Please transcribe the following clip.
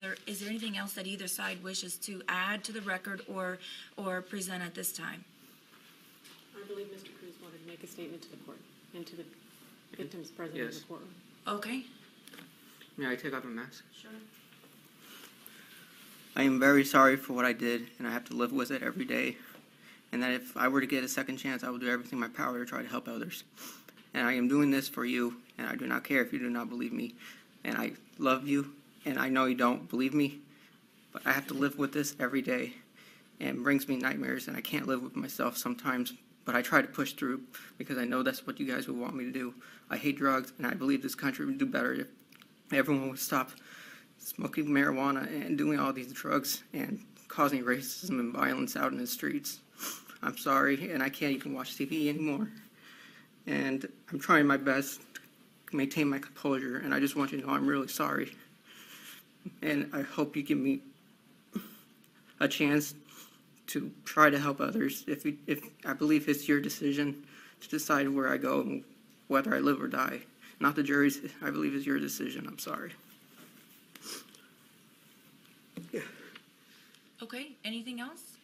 There- Is there anything else that either side wishes to add to the record or, or present at this time? I believe Mr. Cruz wanted to make a statement to the court and to the victims present in the courtroom. Okay? May I take off my mask? Sure. I am very sorry for what I did, and I have to live with it every day. And that if I were to get a second chance, I will do everything in my power to try to help others. And I am doing this for you, and I do not care if you do not believe me. And I love you, and I know you don't believe me, but I have to live with this every day. And it brings me nightmares, and I can't live with myself sometimes. But I try to push through because I know that's what you guys would want me to do. I hate drugs, and I believe this country would do better if everyone would stop smoking marijuana and doing all these drugs and causing racism and violence out in the streets. I'm sorry, and I can't even watch TV anymore. And I'm trying my best to maintain my composure, and I just want you to know I'm really sorry. And I hope you give me a chance to try to help others. If, you, if I believe it's your decision to decide where I go and whether I live or die, not the jury's. I believe it's your decision. I'm sorry. Yeah. Okay, anything else?